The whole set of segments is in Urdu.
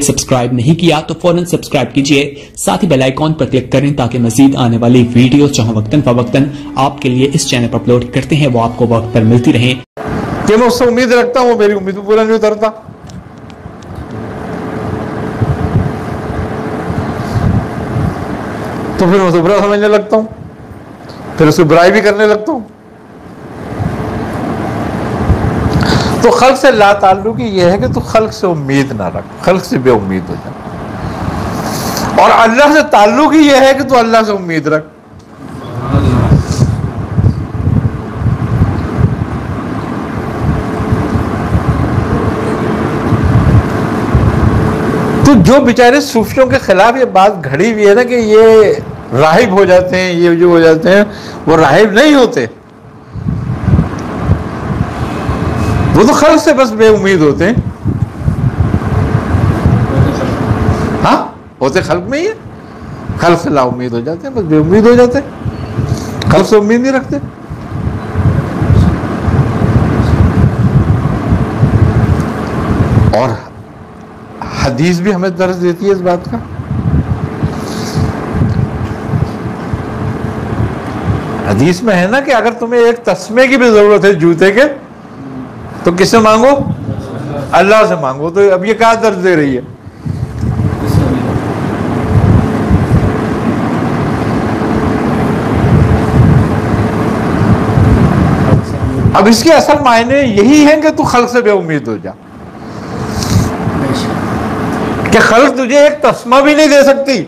سبسکرائب نہیں کیا تو فوراً سبسکرائب کیجیے، ساتھ ہی بیل آئیکن پر کلک کریں تاکہ مزید آنے والی ویڈیو جہاں وقتاً فوقتاً آپ کے لیے اس چینل پر اپلوڈ کرتے ہیں، وہ آپ کو وقت پر ملتی رہیں۔ کہ میں اس سے امید رکھتا ہوں، میری امید پورا نہیں اترتا۔ تو پھر میں اسے برا سمجھنے لگتا ہوں، پھر اس کو برائی بھی کرنے لگتا ہوں۔ تو خلق سے لا تعلقی یہ ہے کہ تو خلق سے امید نہ رکھ، خلق سے بے امید ہو جائے اور اللہ سے تعلق ہی یہ ہے کہ تو اللہ سے امید رکھ۔ تو جو بیچارے صوفیوں کے خلاف یہ بات گھڑی ہوئی ہے نا کہ یہ راہب ہو جاتے ہیں، یہ جو ہو جاتے ہیں، وہ راہب نہیں ہوتے۔ وہ تو خلق سے بس بے امید ہوتے ہیں۔ ہاں؟ ہوتے خلق میں ہی ہے خلق سے لا امید ہو جاتے ہیں، بس بے امید ہو جاتے ہیں۔ خلق سے امید نہیں رکھتے۔ اور حدیث بھی ہمیں درس دیتی ہے اس بات کا۔ حدیث میں ہے نا کہ اگر تمہیں ایک تسمے کی بھی ضرورت ہے جوتے کے تو کس سے مانگو؟ اللہ سے مانگو۔ تو اب یہ کیا درد دے رہی ہے؟ اب اس کے اصل معنی یہی ہیں کہ تو خلق سے بے امید ہو جا۔ کہ خلق تجھے ایک تسمہ بھی نہیں دے سکتی۔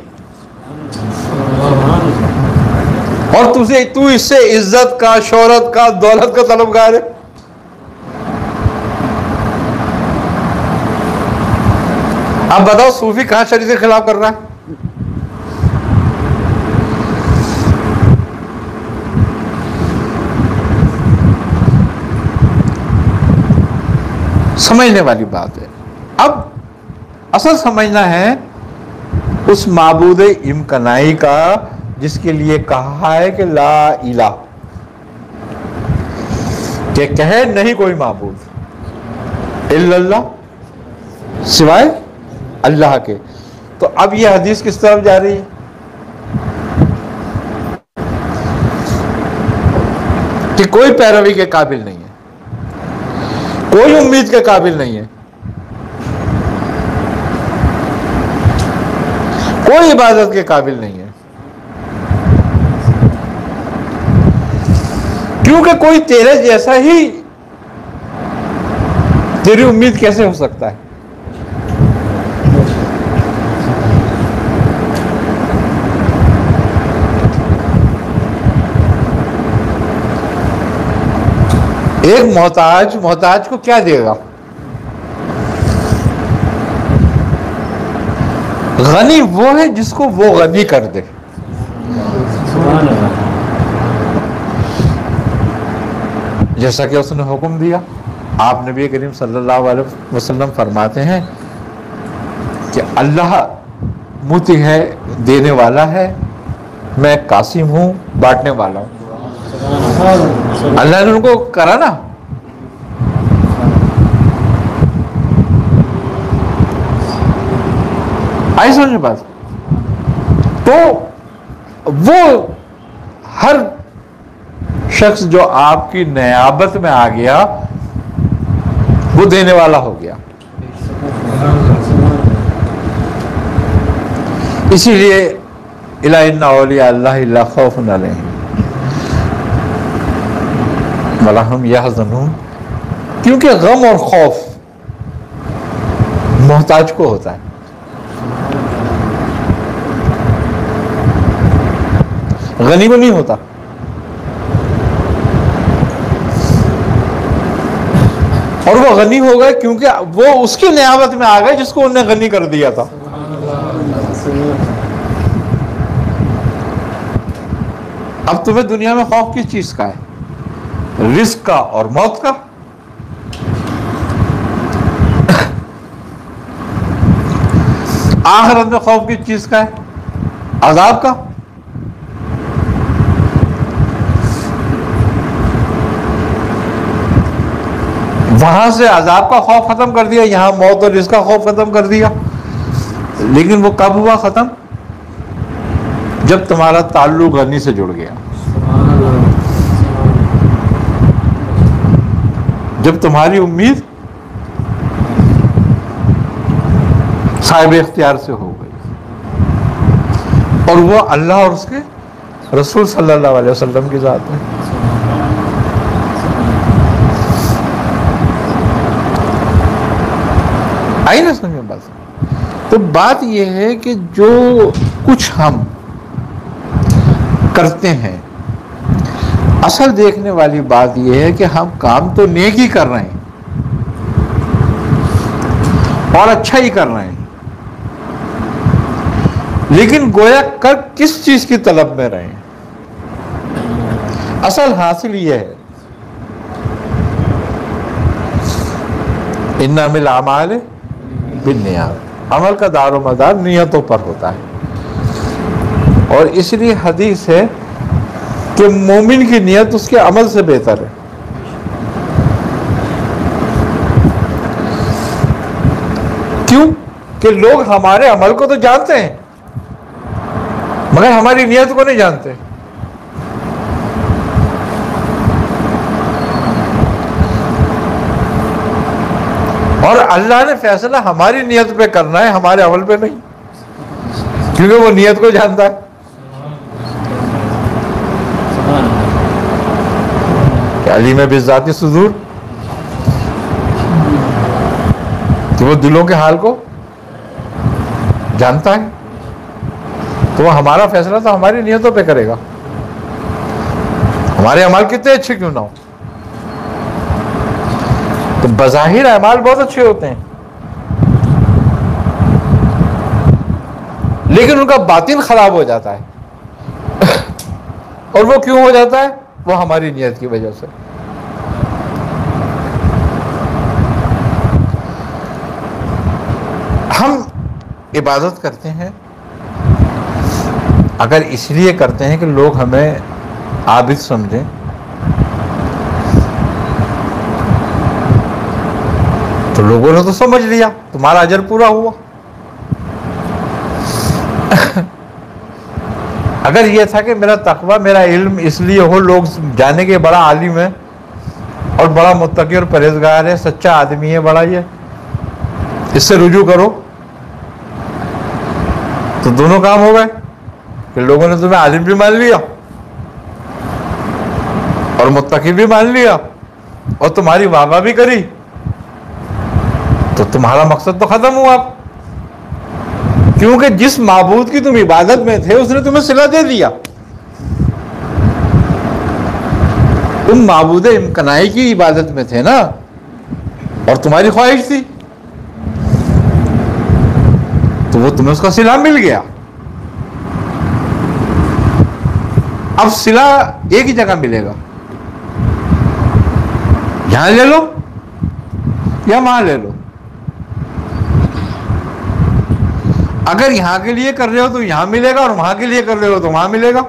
اور تجھے تو اس سے عزت کا، شہرت کا، دولت کا طلبگار ہے اب بتاؤ صوفی کہاں شریف کے خلاف کر رہا ہے؟ سمجھنے والی بات ہے۔ اب اصل سمجھنا ہے اس معبود امکنائی کا جس کے لیے کہا ہے کہ لا الہ۔ کہ کہے نہیں کوئی معبود۔ اللہ۔ سوائے اللہ کے۔ تو اب یہ حدیث کس طرف جا رہی ہے؟ کہ کوئی پیروی کے قابل نہیں ہے۔ کوئی امید کے قابل نہیں ہے۔ کوئی عبادت کے قابل نہیں ہے۔ کیونکہ کوئی تیرے جیسا ہی تیری امید کیسے ہو سکتا ہے؟ ایک محتاج محتاج کو کیا دے گا؟ غنی وہ ہے جس کو وہ غنی کر دے۔ جیسا کہ اس نے حکم دیا، آپ نبی کریم صلی اللہ علیہ وسلم فرماتے ہیں کہ اللہ موتی ہے، دینے والا ہے، میں قاسم ہوں، بانٹنے والا ہوں۔ اللہ نے ان کو کرا نا؟ آئی سمجھ بات۔ تو وہ ہر شخص جو آپ کی نیابت میں آ گیا، وہ دینے والا ہو گیا۔ اسی لیے اللہ اللہ خوف نہ لیں۔ ملاحم یا زنون کیونکہ غم اور خوف محتاج کو ہوتا ہے۔ غنی کو نہیں ہوتا۔ اور وہ غنی ہو گئے کیونکہ وہ اس کی نیابت میں آ گئے جس کو انہیں غنی کر دیا تھا۔ اب تمہیں دنیا میں خوف کس چیز کا ہے؟ رزق کا اور موت کا؟ آخرت میں خوف کس چیز کا ہے؟ عذاب کا؟ وہاں سے عذاب کا خوف ختم کر دیا، یہاں موت اور رزق کا خوف ختم کر دیا۔ لیکن وہ کب ہوا ختم؟ جب تمہارا تعلق غنی سے جڑ گیا۔ جب تمہاری امید صاحب اختیار سے ہو گئی اور وہ اللہ اور اس کے رسول صلی اللہ علیہ وسلم کی ذات ہے۔ آئی نا سمجھ میں بات۔ تو بات یہ ہے کہ جو کچھ ہم کرتے ہیں اصل دیکھنے والی بات یہ ہے کہ ہم کام تو نیک ہی کر رہے ہیں اور اچھا ہی کر رہے ہیں لیکن گویا کر کس چیز کی طلب میں رہے ہیں؟ اصل حاصل یہ ہے ان عمل اعمال بالنیات۔ عمل کا دار و مدار نیتوں پر ہوتا ہے۔ اور اس لیے حدیث ہے کہ مومن کی نیت اس کے عمل سے بہتر ہے۔ کیوں؟ کہ لوگ ہمارے عمل کو تو جانتے ہیں، مگر ہماری نیت کو نہیں جانتے۔ اور اللہ نے فیصلہ ہماری نیت پہ کرنا ہے، ہمارے عمل پہ نہیں۔ کیونکہ وہ نیت کو جانتا ہے۔ علی میں صدور؟ کہ وہ دلوں کے حال کو جانتا ہے؟ تو وہ ہمارا فیصلہ تو ہماری نیتوں پہ کرے گا۔ ہمارے عمال کتنے اچھے کیوں نہ ہو تو بظاہر اعمال بہت اچھے ہوتے ہیں۔ لیکن ان کا باطن خراب ہو جاتا ہے۔ اور وہ کیوں ہو جاتا ہے؟ وہ ہماری نیت کی وجہ سے۔ ہم عبادت کرتے ہیں، اگر اس لیے کرتے ہیں کہ لوگ ہمیں عابد سمجھیں۔ تو لوگوں نے تو سمجھ لیا، تمہارا اجر پورا ہوا۔ اگر یہ تھا کہ میرا تقوی، میرا علم اس لیے ہو، لوگ جانے کے بڑا عالم ہے اور بڑا متقی اور پرہیزگار ہے سچا آدمی ہے بڑا یہ۔ اس سے رجوع کرو۔ تو دونوں کام ہو گئے کہ لوگوں نے تمہیں عالم بھی مان لیا اور متقی بھی مان لیا اور تمہاری واہ بھی کری۔ تو تمہارا مقصد تو ختم ہوا۔ آپ کیونکہ جس معبود کی تم عبادت میں تھے، اس نے تمہیں صلح دے دیا۔ تم معبود امکنائی کی عبادت میں تھے نا؟ اور تمہاری خواہش تھی۔ تو وہ تمہیں اس کا صلح مل گیا۔ اب صلح ایک ہی جگہ ملے گا۔ یہاں لے لو یا وہاں لے لو۔ اگر یہاں کے لیے کر رہے ہو تو یہاں ملے گا اور وہاں کے لیے کر رہے ہو تو وہاں ملے گا۔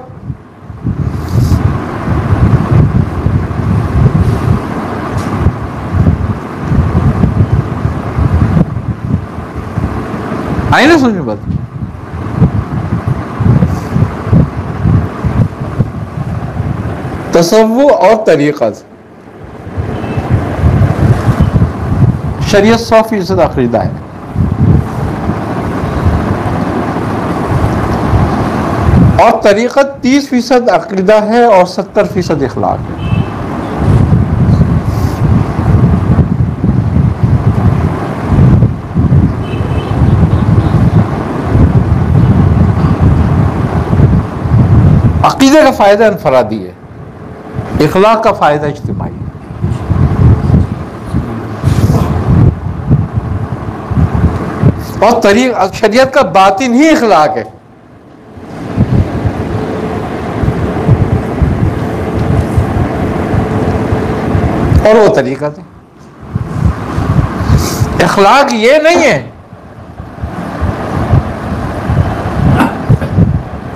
آئی نا سمجھ بات؟ تصور اور طریقہ شریعت سو فیصد عقیدہ ہے اور طریقت تیس فیصد عقیدہ ہے اور ستر فیصد اخلاق ہے۔ عقیدے کا فائدہ انفرادی ہے، اخلاق کا فائدہ اجتماعی ہے۔ اور طریق شریعت کا باطن ہی اخلاق ہے۔ اور وہ طریقہ تھا اخلاق یہ نہیں ہے۔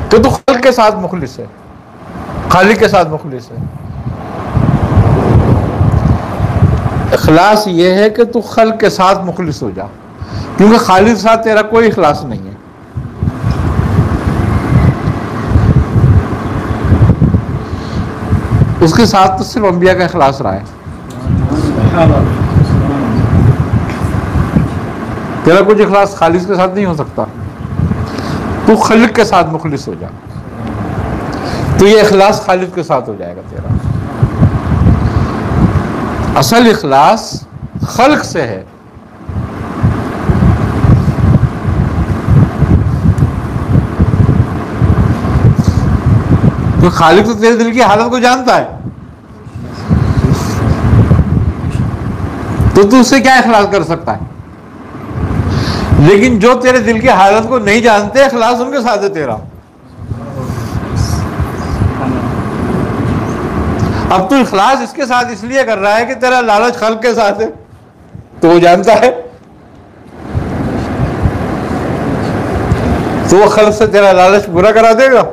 کہ تو خلق کے ساتھ مخلص ہے۔ خالق کے ساتھ مخلص ہے۔ اخلاص یہ ہے کہ تو خلق کے ساتھ مخلص ہو جا۔ کیونکہ خالد کے ساتھ تیرا کوئی اخلاص نہیں ہے۔ اس کے ساتھ تو صرف انبیاء کا اخلاص رہا ہے۔ تیرا کچھ اخلاص خالص کے ساتھ نہیں ہو سکتا۔ تو خلق کے ساتھ مخلص ہو جا۔ تو یہ اخلاص خالد کے ساتھ ہو جائے گا تیرا۔ اصل اخلاص خلق سے ہے۔ تو خالق تو تیرے دل کی حالت کو جانتا ہے۔ تو تو اس سے کیا اخلاص کر سکتا ہے؟ لیکن جو تیرے دل کی حالت کو نہیں جانتے، اخلاص ان کے ساتھ ہے تیرا۔ اب تو اخلاص اس کے ساتھ اس لیے کر رہا ہے کہ تیرا لالچ خلق کے ساتھ ہے۔ تو وہ جانتا ہے۔ تو وہ خلق سے تیرا لالچ برا کرا دے گا۔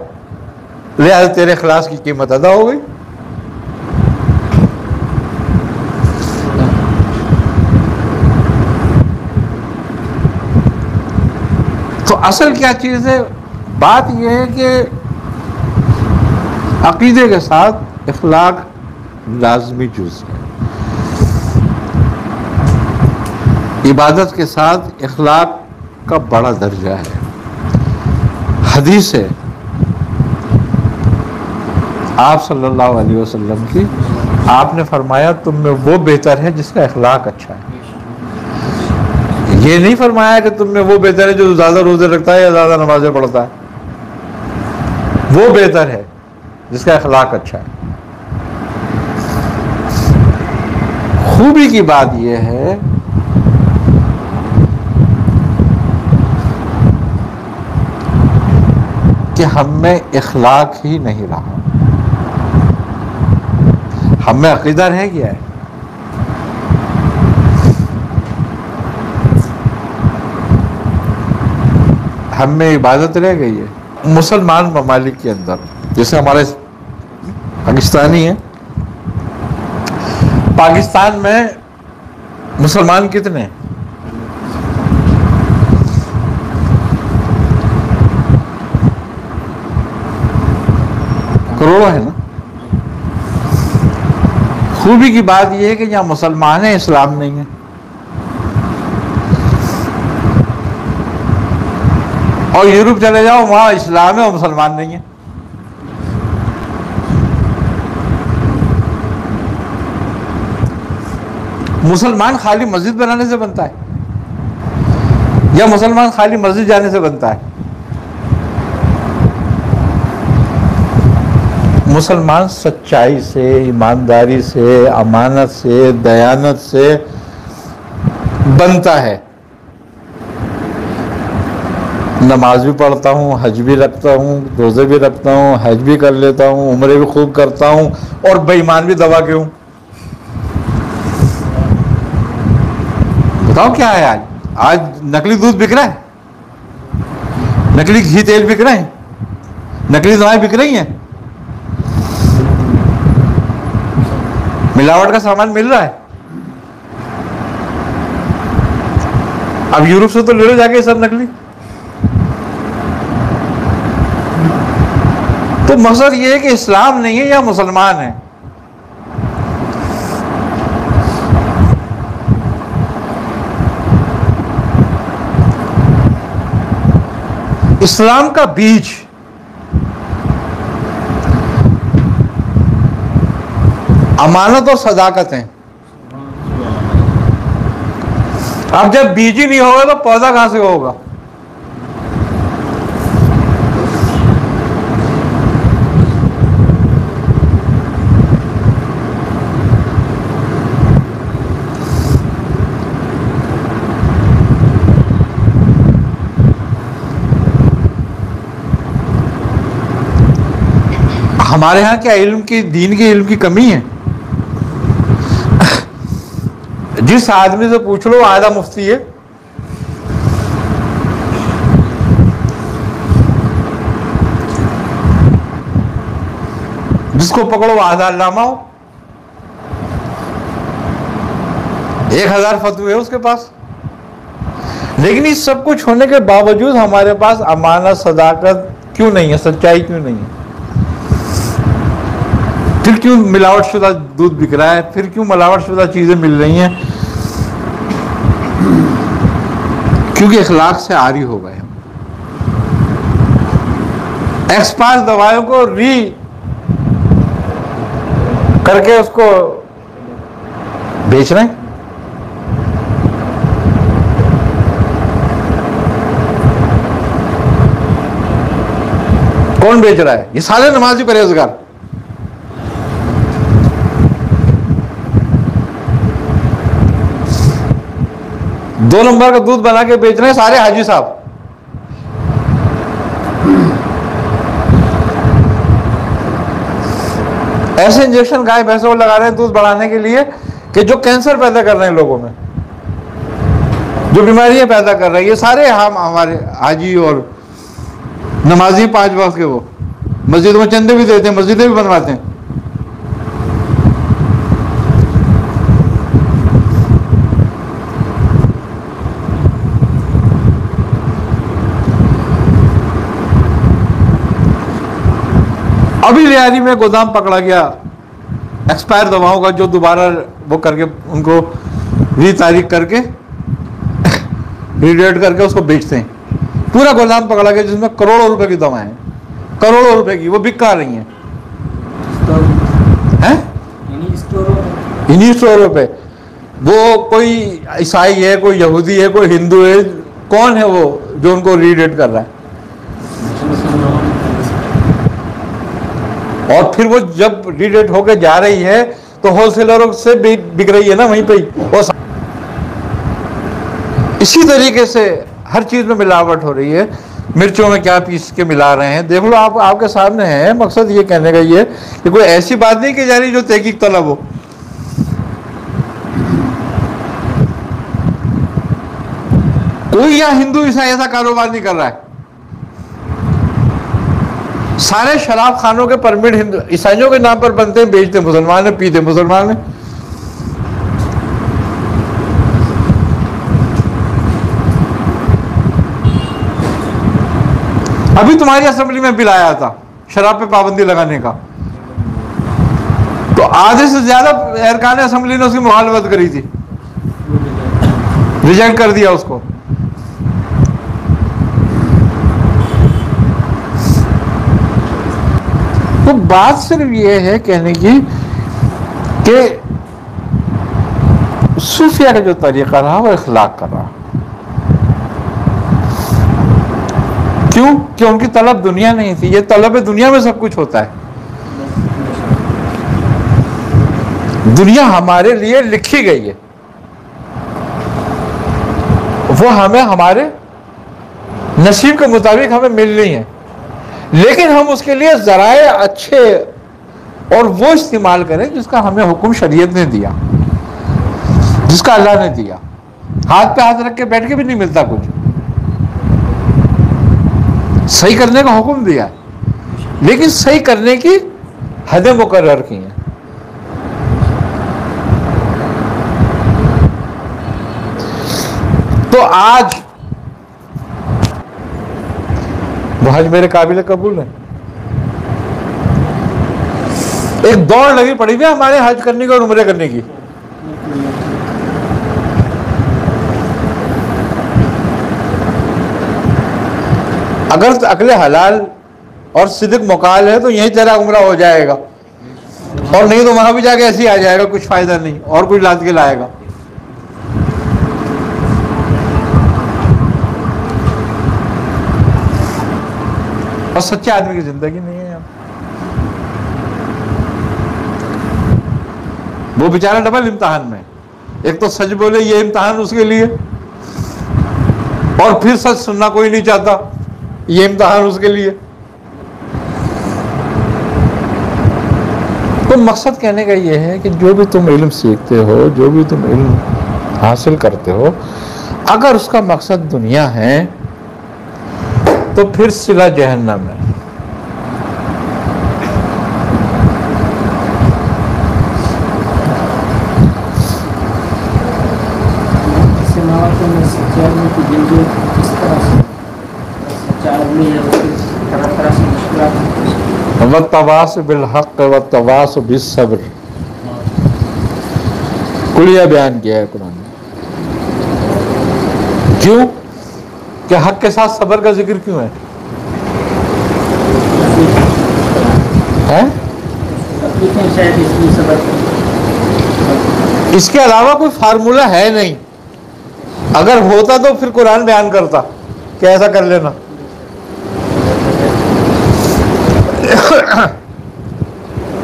لہٰذا تیرے اخلاص کی قیمت ادا ہو گئی۔ اصل کیا چیز ہے؟ بات یہ ہے کہ عقیدے کے ساتھ اخلاق لازمی جز ہے۔ عبادت کے ساتھ اخلاق کا بڑا درجہ ہے۔ حدیث ہے۔ آپ صلی اللہ علیہ وسلم کی آپ نے فرمایا تم میں وہ بہتر ہے جس کا اخلاق اچھا ہے۔ یہ نہیں فرمایا کہ تم میں وہ بہتر ہے جو زیادہ روزے رکھتا ہے یا زیادہ نمازیں پڑھتا ہے۔ وہ بہتر ہے جس کا اخلاق اچھا ہے۔ خوبی کی بات یہ ہے کہ ہم میں اخلاق ہی نہیں رہا۔ ہم میں عقیدہ رہ گیا ہے۔ ہم میں عبادت رہ گئی ہے۔ مسلمان ممالک کے اندر، جیسے ہمارے پاکستانی ہیں۔ پاکستان میں مسلمان کتنے ہیں؟ کروڑوں ہے نا۔ خوبی کی بات یہ ہے کہ یہاں مسلمان ہیں، اسلام نہیں ہے۔ اور یورپ چلے جاؤ وہاں اسلام ہے اور مسلمان نہیں ہے مسلمان خالی مسجد بنانے سے بنتا ہے یا مسلمان خالی مسجد جانے سے بنتا ہے مسلمان سچائی سے ایمانداری سے امانت سے دیانت سے بنتا ہے نماز بھی پڑھتا ہوں، حج بھی رکھتا ہوں، روزے بھی رکھتا ہوں، حج بھی کر لیتا ہوں، عمرے بھی خوب کرتا ہوں اور بے ایمان بھی دبا کے ہوں بتاؤ کیا ہے آج؟ آج نکلی دودھ بک رہا ہے؟ نکلی گھی تیل بک رہے ہیں نکلی دوائیں بک رہی ہیں؟ ملاوٹ کا سامان مل رہا ہے؟ اب یورپ سے تو لے لو جا کے سب نکلی۔ تو مقصد یہ ہے کہ اسلام نہیں ہے یا مسلمان ہے اسلام کا بیج۔ امانت اور صداقت ہیں۔ اب جب بیج ہی نہیں ہوگا تو پودا کہاں سے ہوگا؟ ہمارے ہاں کیا علم کی دین کے علم کی کمی ہے؟ جس آدمی سے پوچھ لو، آدھا مفتی ہے۔ جس کو پکڑو، آدھا علامہ ہو۔ ایک ہزار فتوے ہے اس کے پاس۔ لیکن اس سب کچھ ہونے کے باوجود ہمارے پاس امانت، صداقت کیوں نہیں ہے؟ سچائی کیوں نہیں ہے؟ پھر کیوں ملاوٹ شدہ دودھ بک رہا ہے؟ پھر کیوں ملاوٹ شدہ چیزیں مل رہی ہیں؟ کیونکہ اخلاق سے آری ہو گئے ایکسپائر دوائیوں کو ری کر کے اس کو بیچ رہے ہیں۔ کون بیچ رہا ہے؟ یہ سارے نمازی پرہیزگار۔ دو نمبر کا دودھ بنا کے بیچ رہے ہیں سارے حاجی صاحب۔ ایسے انجیکشن گائے بھینسوں کو لگا رہے ہیں دودھ بڑھانے کے لیے کہ جو کینسر پیدا کر رہے ہیں لوگوں میں۔ جو بیماریاں پیدا کر رہے ہیں، یہ سارے ہم ہمارے حاجی اور نمازی پانچ وقت کے وہ۔ مسجدوں میں چندے بھی دیتے ہیں، مسجدیں بھی بنواتے ہیں۔ ابھی ریاری میں گودام پکڑا گیا۔ ایکسپائر دواؤں کا جو دوبارہ وہ کر کے ان کو ری تاریخ کر کے ریڈیٹ کر کے اس کو بیچتے ہیں۔ پورا گودام پکڑا گیا جس میں کروڑوں روپے کی دوائیں ہیں۔ کروڑوں روپے کی، وہ بک کہاں رہی ہیں۔ ہیں؟ انہی اسٹوروں پہ۔ وہ کوئی عیسائی ہے، کوئی یہودی ہے، کوئی ہندو ہے، کون ہے وہ جو ان کو ریڈیٹ کر رہا ہے؟ اور پھر وہ جب ریڈیٹ ہو کے جا رہی ہے تو ہول سیلروں سے بک رہی ہے نا وہیں پہ ہی۔ اسی طریقے سے ہر چیز میں ملاوٹ ہو رہی ہے۔ مرچوں میں کیا پیس کے ملا رہے ہیں؟ دیکھ لو، آپ آپ کے سامنے ہے۔ مقصد یہ کہنے کا یہ کہ کوئی ایسی بات نہیں کی جا رہی جو تحقیق طلب ہو۔ کوئی یہاں ہندو عیسائی ایسا کاروبار نہیں کر رہا ہے۔ سارے شراب خانوں کے پرمٹ ہندو عیسائیوں کے نام پر بنتے ہیں، بیچتے مسلمان ہیں، پیتے مسلمان ہیں۔ ابھی تمہاری اسمبلی میں بل آیا تھا، شراب پہ پابندی لگانے کا۔ تو آدھے سے زیادہ ارکان اسمبلی نے اس کی مخالفت کری تھی۔ ریجیکٹ کر دیا اس کو۔ تو بات صرف یہ ہے کہنے کی کہ صوفیہ کا جو طریقہ رہا وہ اخلاق کر رہا۔ کیوں؟ کہ ان کی طلب دنیا نہیں تھی، یہ طلب دنیا میں سب کچھ ہوتا ہے۔ دنیا ہمارے لیے لکھی گئی ہے۔ وہ ہمیں ہمارے نصیب کے مطابق ہمیں مل رہی ہے لیکن ہم اس کے لیے ذرائع اچھے اور وہ استعمال کریں جس کا ہمیں حکم شریعت نے دیا، جس کا اللہ نے دیا۔ ہاتھ پہ ہاتھ رکھ کے بیٹھ کے بھی نہیں ملتا کچھ۔ صحیح کرنے کا حکم دیا لیکن صحیح کرنے کی حدیں مقرر کی ہیں۔ تو آج وہ حج میرے قابل قبول ہے۔ ایک دوڑ لگی پڑی ہوئی ہمارے حج کرنے کی اور عمرے کرنے کی۔ اگر عقل حلال اور صدق مقال ہے تو یہی تیرا عمرہ ہو جائے گا۔ اور نہیں تو وہاں بھی جا کے ایسے ہی آ جائے گا، کچھ فائدہ نہیں اور کچھ لاد کے لائے گا۔ سچے آدمی کی زندگی نہیں ہے وہ بیچارہ ڈبل امتحان میں۔ ایک تو سچ بولے یہ امتحان اس کے لیے۔ اور پھر سچ سننا کوئی نہیں چاہتا۔ یہ امتحان اس کے لیے۔ تو مقصد کہنے کا یہ ہے کہ جو بھی تم علم سیکھتے ہو، جو بھی تم علم حاصل کرتے ہو، اگر اس کا مقصد دنیا ہے تو پھر سلا جہنم ہے۔ کی زندگی کس طرح سے سچا آدمی ہے اس کی طرح طرح سے مشکلات والتواس بالحق والتواس بالصبر۔ کلیہ بیان کیا ہے قرآن کیوں؟ کہ حق کے ساتھ صبر کا ذکر کیوں ہے؟ اس کے علاوہ کوئی فارمولہ ہے نہیں۔ اگر ہوتا تو پھر قرآن بیان کرتا کہ ایسا کر لینا۔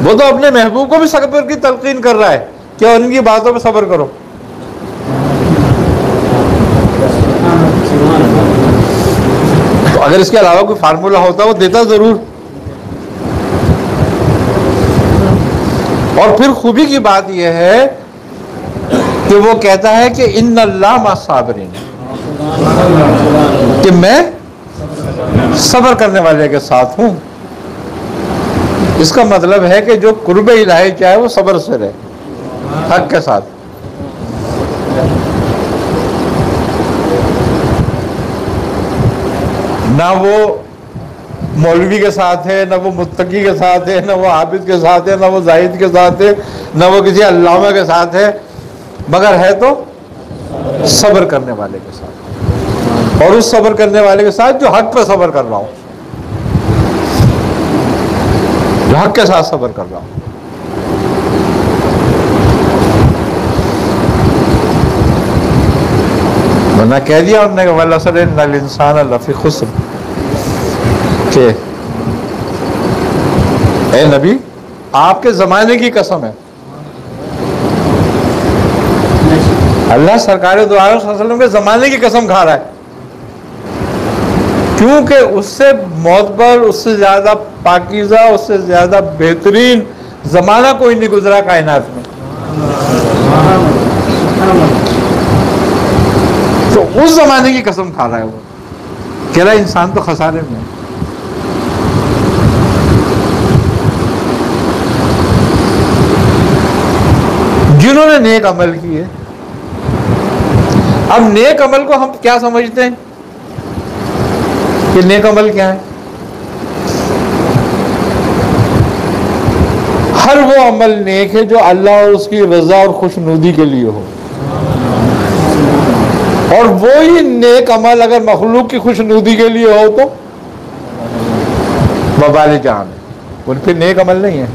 وہ تو اپنے محبوب کو بھی صبر کی تلقین کر رہا ہے کہ ان کی باتوں پہ صبر کرو تو اگر اس کے علاوہ کوئی فارمولہ ہوتا وہ دیتا ضرور۔ اور پھر خوبی کی بات یہ ہے کہ وہ کہتا ہے کہ ان اللہ ما صابرین، کہ میں صبر کرنے والے کے ساتھ ہوں۔ اس کا مطلب ہے کہ جو قرب الہی چاہے وہ صبر سے رہے، حق کے ساتھ۔ نہ وہ مولوی کے ساتھ ہے، نہ وہ متقی کے ساتھ ہے، نہ وہ عابد کے ساتھ ہے، نہ وہ زاہد کے ساتھ ہے، نہ وہ کسی علامہ کے ساتھ ہے، مگر ہے تو صبر کرنے والے کے ساتھ۔ اور اس صبر کرنے والے کے ساتھ جو حق پہ صبر کر رہا ہوں جو حق کے ساتھ صبر کر رہا ہوں ورنہ کہہ دیا انہوں نے کہ وَلَسَلِ إِنَّ الْإِنسَانَ لَفِي کہ اے نبی، آپ کے زمانے کی قسم ہے۔ اللہ سرکار دو صلی اللہ علیہ وسلم کے زمانے کی قسم کھا رہا ہے۔ کیونکہ اس سے معتبر اس سے زیادہ پاکیزہ، اس سے زیادہ بہترین زمانہ کوئی نہیں گزرا کائنات میں۔ تو اس زمانے کی قسم کھا رہا ہے وہ۔ کہہ رہا انسان تو خسارے میں جنہوں نے نیک عمل کیے اب نیک عمل کو ہم کیا سمجھتے ہیں؟ کہ نیک عمل کیا ہے؟ ہر وہ عمل نیک ہے جو اللہ اور اس کی رضا اور خوشنودی کے لیے ہو۔ اور وہی نیک عمل اگر مخلوق کی خوشنودی کے لیے ہو تو وبال جان ہے۔ ان پہ نیک عمل نہیں ہے۔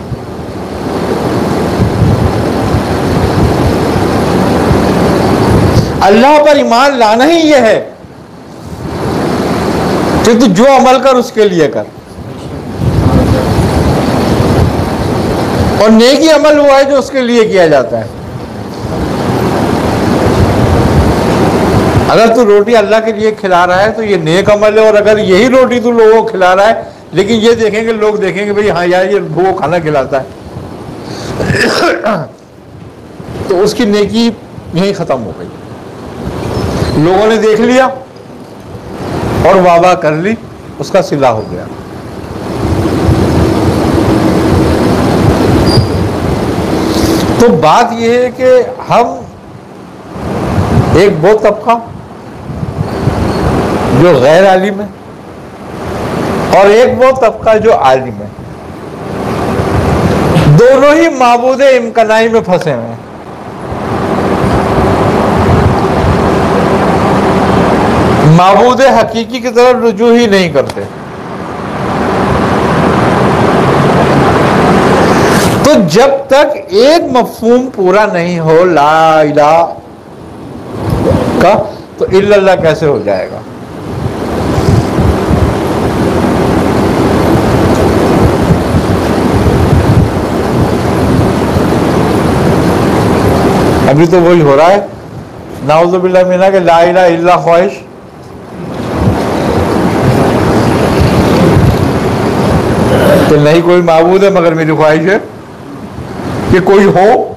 اللہ پر ایمان لانا ہی یہ ہے۔ کہ تو جو عمل کر اس کے لیے کر۔ اور نیکی عمل ہوا ہے جو اس کے لیے کیا جاتا ہے۔ اگر تو روٹی اللہ کے لیے کھلا رہا ہے تو یہ نیک عمل ہے اور اگر یہی روٹی تو لوگوں کو کھلا رہا ہے، لیکن یہ دیکھیں گے لوگ دیکھیں گے بھئی ہاں یار یہ وہ کھانا کھلاتا ہے۔ تو اس کی نیکی یہیں ختم ہو گئی۔ لوگوں نے دیکھ لیا اور واہ واہ کر لی، اس کا سلا ہو گیا۔ تو بات یہ ہے کہ ہم ایک وہ طبقہ جو غیر عالم ہے اور ایک وہ طبقہ جو عالم ہے، دونوں ہی معبود امکنائی میں پھنسے ہوئے ہیں۔ معبود حقیقی کی طرف رجوع ہی نہیں کرتے۔ تو جب تک ایک مفہوم پورا نہیں ہو، لا الہ کا، تو الا اللہ کیسے ہو جائے گا؟ ابھی تو وہی ہو رہا ہے۔ ناؤز باللہ مینا کہ لا الہ الا خواہش۔ کہ نہیں کوئی معبود ہے مگر میری خواہش ہے کہ کوئی ہو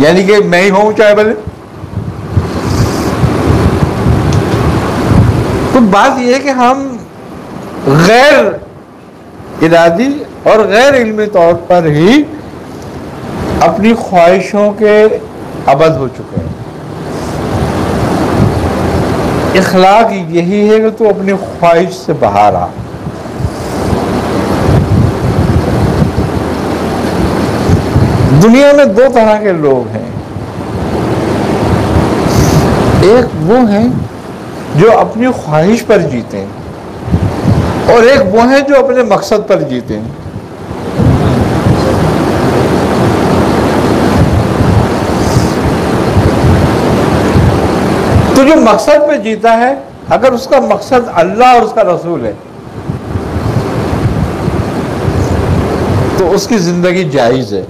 یعنی کہ میں ہی ہوں چاہے بھلے۔ تو بات یہ ہے کہ ہم غیر ارادی اور غیر علمی طور پر ہی اپنی خواہشوں کے عبد ہو چکے ہیں۔ اخلاق یہی ہے کہ تو اپنی خواہش سے باہر آ۔ دنیا میں دو طرح کے لوگ ہیں۔ ایک وہ ہیں جو اپنی خواہش پر جیتے ہیں، اور ایک وہ ہیں جو اپنے مقصد پر جیتے ہیں۔ تو جو مقصد پہ جیتا ہے، اگر اس کا مقصد اللہ اور اس کا رسول ہے، تو اس کی زندگی جائز ہے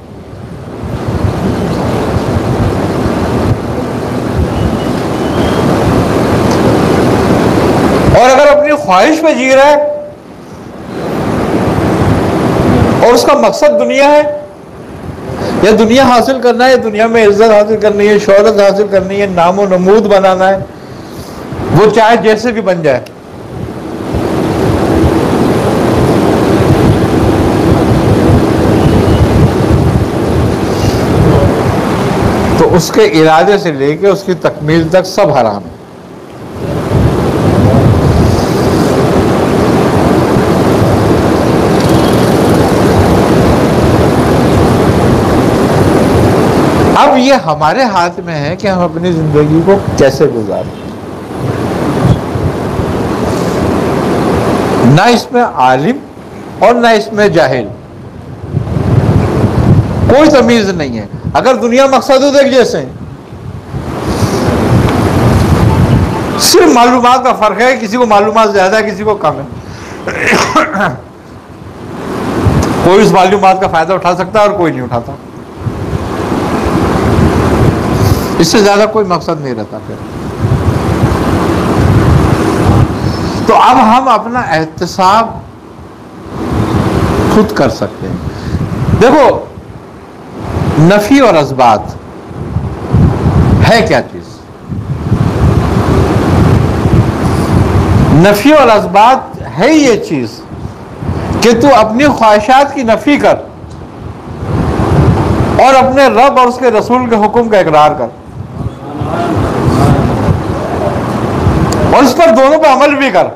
اور اگر اپنی خواہش پہ جی رہا ہے اور اس کا مقصد دنیا ہے یا دنیا حاصل کرنا ہے، یا دنیا میں عزت حاصل کرنی ہے شہرت حاصل کرنی ہے نام و نمود بنانا ہے، وہ چاہے جیسے بھی بن جائے۔ تو اس کے ارادے سے لے کے اس کی تکمیل تک سب حرام ہے۔ اب یہ ہمارے ہاتھ میں ہے کہ ہم اپنی زندگی کو کیسے گزاریں۔ نہ اس میں عالم اور نہ اس میں جاہل۔ کوئی تمیز نہیں ہے۔ اگر دنیا مقصد ہو دیکھ جیسے۔ صرف معلومات کا فرق ہے، کسی کو معلومات زیادہ ہے کسی کو کم ہے۔ کوئی اس معلومات کا فائدہ اٹھا سکتا ہے اور کوئی نہیں اٹھاتا۔ اس سے زیادہ کوئی مقصد نہیں رہتا پھر۔ تو اب ہم اپنا احتساب خود کر سکتے ہیں۔ دیکھو، نفی اور ازبات ہے کیا چیز؟ نفی اور ازبات ہے یہ چیز کہ تو اپنی خواہشات کی نفی کر اور اپنے رب اور اس کے رسول کے حکم کا اقرار کر۔ اور اس پر دونوں پہ عمل بھی کر۔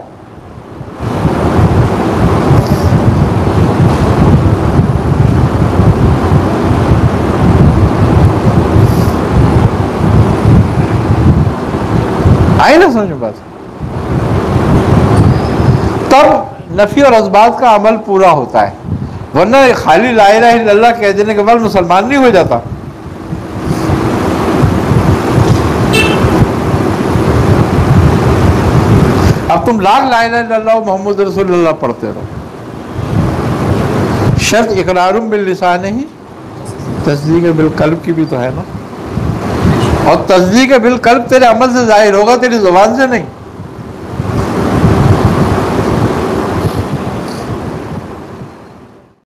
آئی نا سمجھ بات۔ تب نفی اور ازبات کا عمل پورا ہوتا ہے، ورنہ خالی لا الہ الا اللہ کہہ دینے کے بعد مسلمان نہیں ہو جاتا۔ تم لا الہ الا اللہ محمد رسول اللہ پڑھتے رہو۔ شرط اقرار باللسان ہی، تصدیق بالقلب کی بھی تو ہے نا۔ اور تصدیق بالقلب تیرے عمل سے ظاہر ہوگا، تیری زبان سے نہیں۔